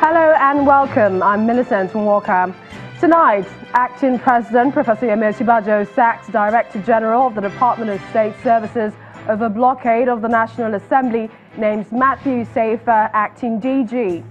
Hello and welcome. I'm Millicent Walker. Tonight, acting President Professor Yemi Osinbajo sacked Director General of the Department of State Services over blockade of the National Assembly, names Matthew Seiyefa acting DG.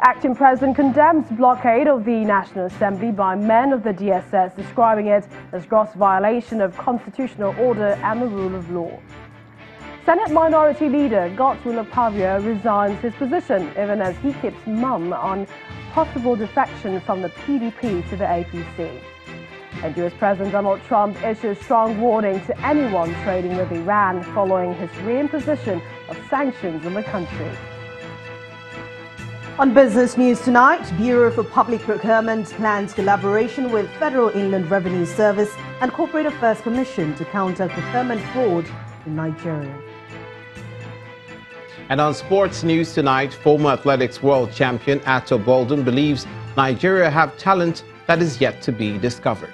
Acting President condemns blockade of the National Assembly by men of the DSS, describing it as gross violation of constitutional order and the rule of law. Senate Minority Leader Godswill Akpabio resigns his position, even as he keeps mum on possible defection from the PDP to the APC. And US President Donald Trump issues strong warning to anyone trading with Iran following his reimposition of sanctions on the country. On business news tonight, Bureau for Public Procurement plans collaboration with Federal Inland Revenue Service and Corporate Affairs Commission to counter procurement fraud in Nigeria. And on sports news tonight, former athletics world champion Ato Boldon believes Nigeria have talent that is yet to be discovered.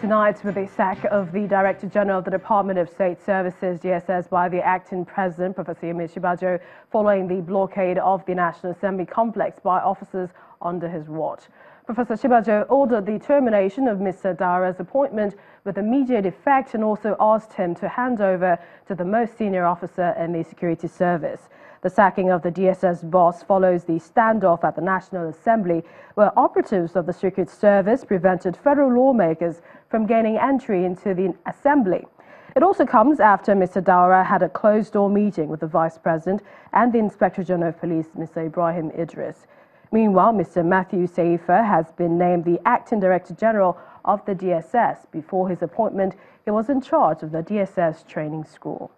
Tonight with the sack of the Director General of the Department of State Services, DSS, by the acting President, Professor Yemi Osinbajo, following the blockade of the National Assembly complex by officers under his watch. Professor Osinbajo ordered the termination of Mr. Daura's appointment with immediate effect and also asked him to hand over to the most senior officer in the security service. The sacking of the DSS boss follows the standoff at the National Assembly, where operatives of the Secret Service prevented federal lawmakers from gaining entry into the Assembly. It also comes after Mr. Daura had a closed-door meeting with the Vice President and the Inspector General of Police, Mr. Ibrahim Idris. Meanwhile, Mr. Matthew Seiyefa has been named the Acting Director General of the DSS. Before his appointment, he was in charge of the DSS training school.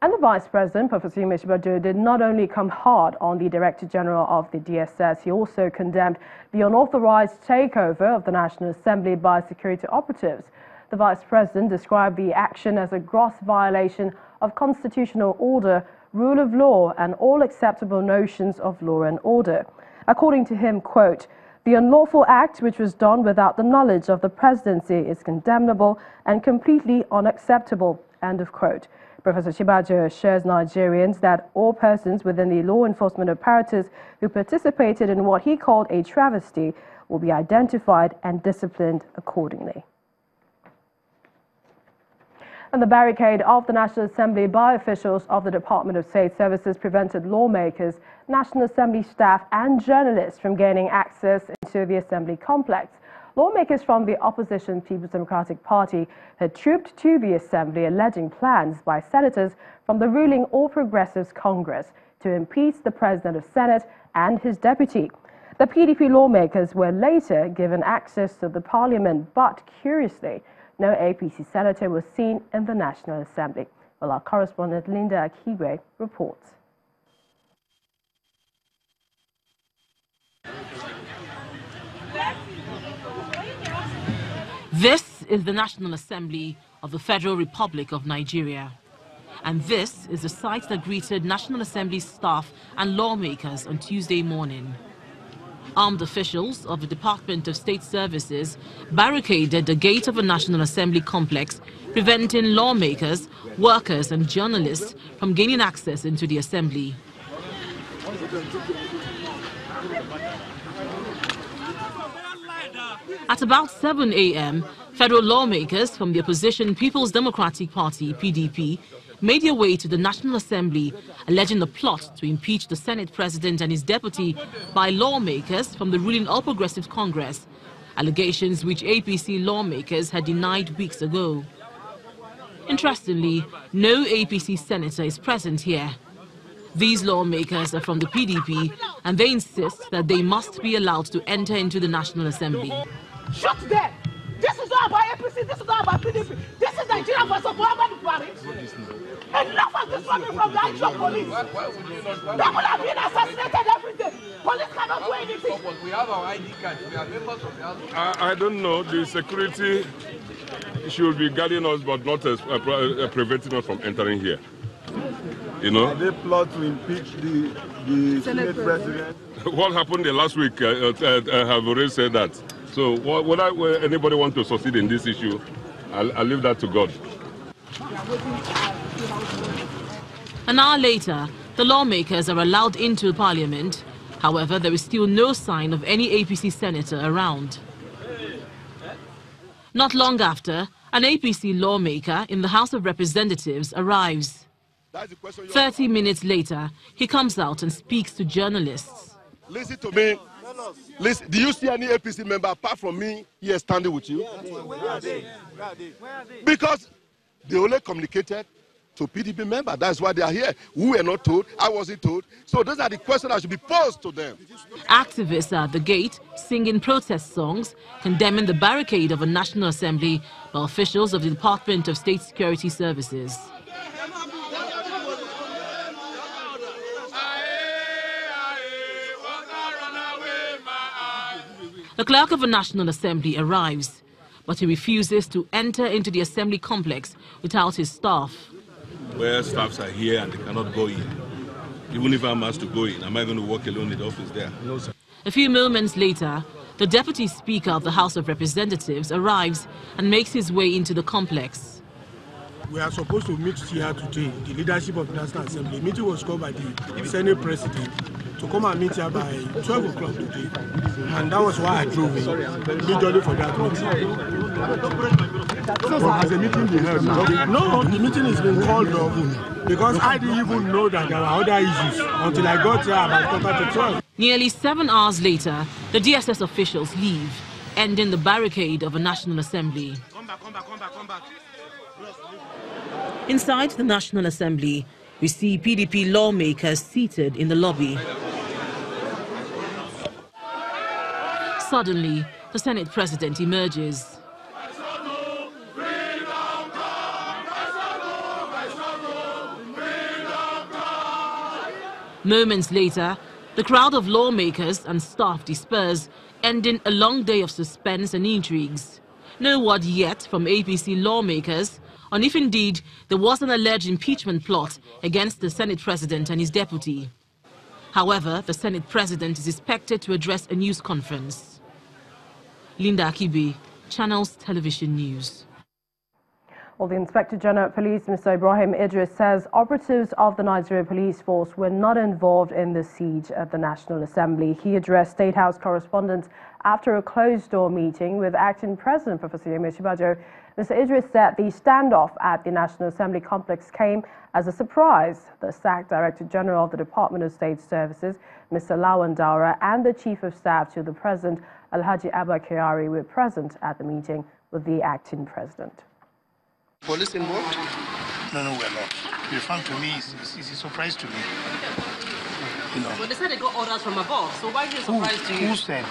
And the Vice President, Professor Yemi Osinbajo, did not only come hard on the Director General of the DSS, he also condemned the unauthorized takeover of the National Assembly by security operatives. The Vice President described the action as a gross violation of constitutional order, rule of law, and all acceptable notions of law and order. According to him, quote, the unlawful act, which was done without the knowledge of the presidency, is condemnable and completely unacceptable, end of quote. Professor Osinbajo assures Nigerians that all persons within the law enforcement apparatus who participated in what he called a travesty will be identified and disciplined accordingly. And the barricade of the National Assembly by officials of the Department of State Services prevented lawmakers, National Assembly staff and journalists from gaining access into the Assembly complex. Lawmakers from the opposition People's Democratic Party had trooped to the assembly alleging plans by senators from the ruling All Progressives Congress to impeach the President of Senate and his deputy. The PDP lawmakers were later given access to the parliament, but curiously, no APC senator was seen in the National Assembly. Well, our correspondent Linda Akhigbe reports. This is the National Assembly of the Federal Republic of Nigeria. And this is the site that greeted National Assembly staff and lawmakers on Tuesday morning. Armed officials of the Department of State Services barricaded the gate of the National Assembly complex, preventing lawmakers, workers and journalists from gaining access into the assembly. At about 7 a.m., federal lawmakers from the opposition People's Democratic Party, PDP, made their way to the National Assembly, alleging a plot to impeach the Senate President and his deputy by lawmakers from the ruling All Progressives Congress, allegations which APC lawmakers had denied weeks ago. Interestingly, no APC senator is present here. These lawmakers are from the PDP and they insist that they must be allowed to enter into the National Assembly. Shut them! This is not about APC, this is not about PDP. This is Nigeria versus Muhammadu Buhari. Enough of this coming from the actual police. People are being assassinated every day. Police cannot do anything. We have our ID card. We are members of the house. I, I don't know. The security should be guarding us, but not uh, pre uh, preventing us from entering here. You know? Are They plot to impeach the, the Senate, president. what happened the last week, uh, uh, uh, have already said that. So whether anybody want to succeed in this issue, I'll, I'll leave that to God. An hour later, the lawmakers are allowed into Parliament. However, there is still no sign of any APC senator around. Not long after, an APC lawmaker in the House of Representatives arrives. 30 minutes later, he comes out and speaks to journalists. Listen to me. Listen, do you see any APC member apart from me here standing with you? Because they only communicated to PDP member. That's why they are here. We were not told. I wasn't told. So those are the questions that should be posed to them. Activists are at the gate singing protest songs, condemning the barricade of a National Assembly by officials of the Department of State Security Services. The clerk of the National Assembly arrives, but he refuses to enter into the assembly complex without his staff. Where staffs are here and they cannot go in. Even if I'm asked to go in, am I going to walk alone in the office there? No, sir. A few moments later, the Deputy Speaker of the House of Representatives arrives and makes his way into the complex. We are supposed to meet here today, the leadership of the National Assembly. The meeting was called by the Senate President to come and meet here by 12 o'clock today. And that was why I drove in, literally for that meeting. So has the meeting been held now? No, the meeting is being called off because I didn't even know that there were other issues until I got here about quarter to 12. Nearly seven hours later, the DSS officials leave, ending the barricade of a National Assembly. Come back, come back, come back, come back. Inside the National Assembly, we see PDP lawmakers seated in the lobby. Suddenly, the Senate president emerges. Moments later, the crowd of lawmakers and staff disperse, ending a long day of suspense and intrigues. No word yet from APC lawmakers on if indeed there was an alleged impeachment plot against the Senate president and his deputy. However, the Senate president is expected to address a news conference. Linda Akhigbe, Channels Television News. Well, the Inspector General of Police, Mr. Ibrahim Idris, says operatives of the Nigeria Police Force were not involved in the siege at the National Assembly. He addressed State House correspondents after a closed-door meeting with Acting President Professor Yemi Osinbajo. Mr. Idris said the standoff at the National Assembly complex came as a surprise. The SAC Director General of the Department of State Services, Mr. Lawal Daura, and the Chief of Staff to the President, Alhaji Abba Kyari, were present at the meeting with the acting president. Police involved? No, no, we're not. The found to me is, is, a surprise to me. You know. But they said they got orders from above, so why is it a surprise who, to you? Who said?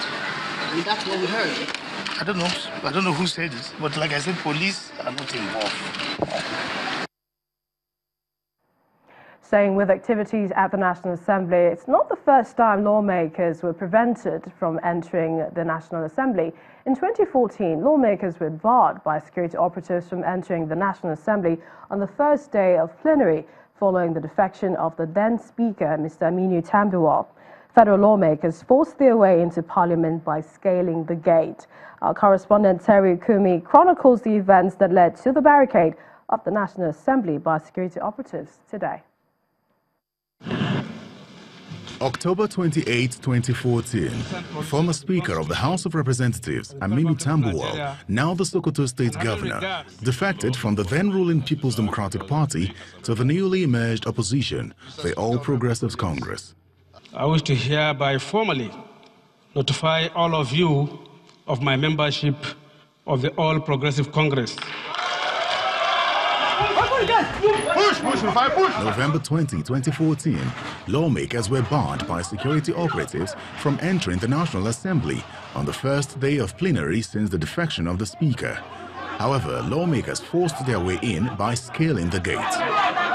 I mean, that's what we heard. I don't know. I don't know who said it, but like I said, police are not involved saying with activities at the National Assembly, it's not the first time lawmakers were prevented from entering the National Assembly. In 2014, lawmakers were barred by security operatives from entering the National Assembly on the first day of plenary following the defection of the then Speaker, Mr. Aminu Tambuwal. Federal lawmakers forced their way into Parliament by scaling the gate. Our correspondent Terry Ikumi chronicles the events that led to the barricade of the National Assembly by security operatives today. October 28, 2014, former Speaker of the House of Representatives, Aminu Tambuwal, now the Sokoto State Governor, defected from the then-ruling People's Democratic Party to the newly emerged opposition, the All Progressives Congress. I wish to hereby formally notify all of you of my membership of the All Progressive Congress. November 20, 2014, lawmakers were barred by security operatives from entering the National Assembly on the first day of plenary since the defection of the Speaker. However, lawmakers forced their way in by scaling the gate.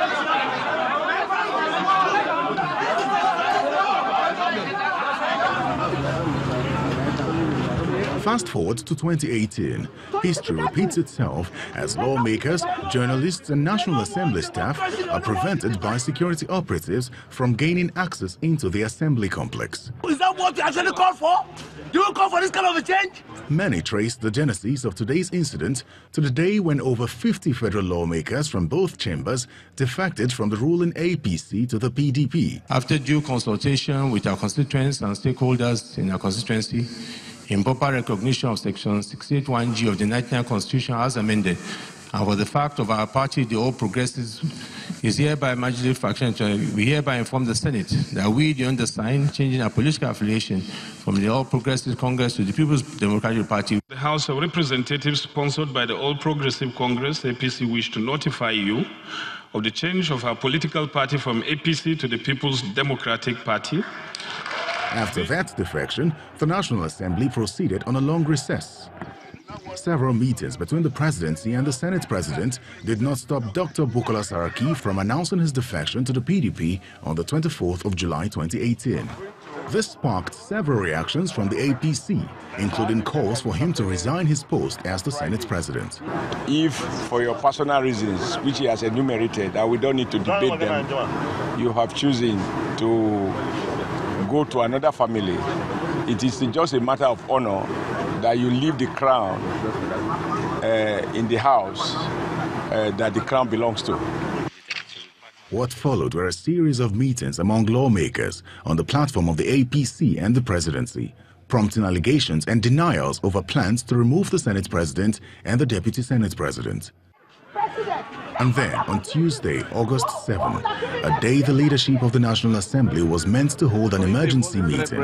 Fast forward to 2018. History repeats itself as lawmakers, journalists and National Assembly staff are prevented by security operatives from gaining access into the assembly complex. Is that what you actually called for? Do you call for this kind of a change? Many trace the genesis of today's incident to the day when over 50 federal lawmakers from both chambers defected from the ruling APC to the PDP. After due consultation with our constituents and stakeholders in our constituency, in proper recognition of Section 681G of the 19th Constitution as amended, and for the fact of our party, the All Progressives, is hereby majority faction, we hereby inform the Senate that we, the undersigned, changing our political affiliation from the All Progressive Congress to the People's Democratic Party. The House of Representatives, sponsored by the All Progressive Congress, APC, wish to notify you of the change of our political party from APC to the People's Democratic Party. After that defection, the National Assembly proceeded on a long recess. Several meetings between the presidency and the Senate president did not stop Dr. Bukola Saraki from announcing his defection to the PDP on the 24th of July 2018. This sparked several reactions from the APC, including calls for him to resign his post as the Senate president. If, for your personal reasons, which he has enumerated, we don't need to debate them, you have chosen to go to another family, it is just a matter of honor that you leave the crown uh, in the house uh, that the crown belongs to. What followed were a series of meetings among lawmakers on the platform of the APC and the presidency, prompting allegations and denials over plans to remove the Senate president and the deputy Senate president. And then, on Tuesday, August 7, a day the leadership of the National Assembly was meant to hold an emergency meeting,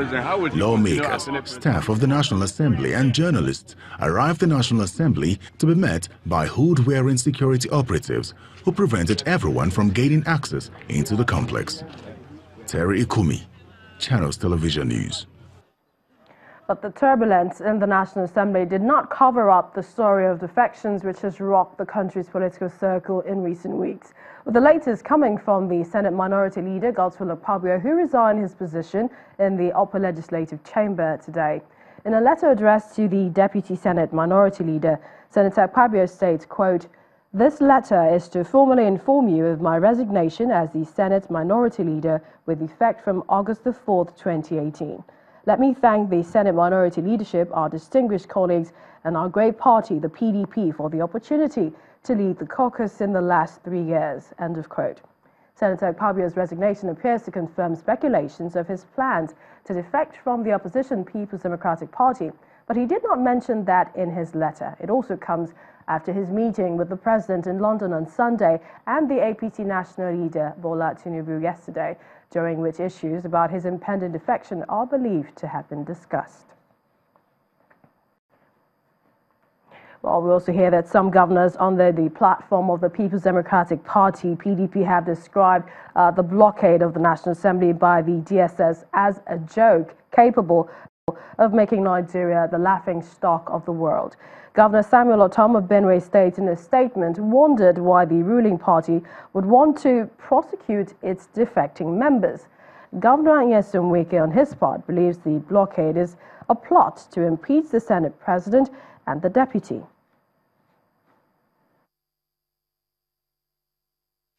lawmakers, staff of the National Assembly and journalists arrived the National Assembly to be met by hood-wearing security operatives who prevented everyone from gaining access into the complex. Terry Ikumi, Channels Television News. But the turbulence in the National Assembly did not cover up the story of defections which has rocked the country's political circle in recent weeks. With the latest coming from the Senate Minority Leader, Godswill Akpabio, who resigned his position in the upper legislative chamber today. In a letter addressed to the Deputy Senate Minority Leader, Senator Akpabio states, quote, this letter is to formally inform you of my resignation as the Senate Minority Leader with effect from August the 4th, 2018. Let me thank the Senate minority leadership, our distinguished colleagues, and our great party, the PDP, for the opportunity to lead the caucus in the last three years. End of quote. Senator Akpabio's resignation appears to confirm speculations of his plans to defect from the opposition People's Democratic Party, but he did not mention that in his letter. It also comes after his meeting with the president in London on Sunday and the APC national leader Bola Tinubu yesterday during which issues about his impending defection are believed to have been discussed. Well, we also hear that some governors under the platform of the People's Democratic Party, PDP, have described uh, the blockade of the National Assembly by the DSS as a joke capable of making Nigeria the laughing stock of the world. Governor Samuel Ortom of Benue State, in a statement, wondered why the ruling party would want to prosecute its defecting members. Governor Nyesom Wike, on his part, believes the blockade is a plot to impeach the Senate president and the deputy.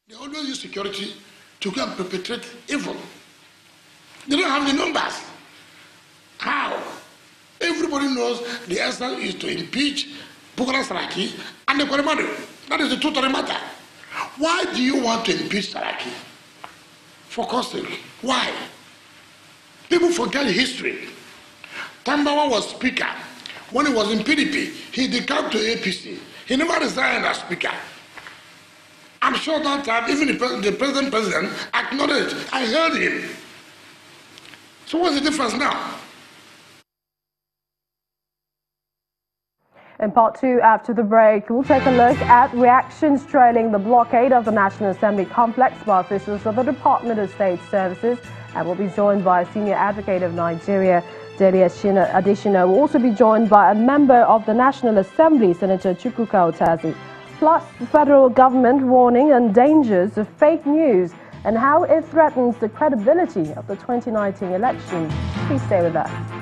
They always use security to go and perpetrate evil. They don't have the numbers. How? Everybody knows the answer is to impeach Bukola Saraki and the Ekweremadu. That is the truth of the matter. Why do you want to impeach Saraki? For sake, why? People forget history. Tambuwal was speaker. When he was in PDP, he decamped to APC. He never resigned as speaker. I'm sure that time, even the, the president president acknowledged. I heard him. So what's the difference now? In part two, after the break, we'll take a look at reactions trailing the blockade of the National Assembly complex by officials of the Department of State Services. And we'll be joined by a senior advocate of Nigeria, Dele Adesina. We'll also be joined by a member of the National Assembly, Senator Chukwuka Utazi. Plus, the federal government warning and dangers of fake news and how it threatens the credibility of the 2019 election. Please stay with us.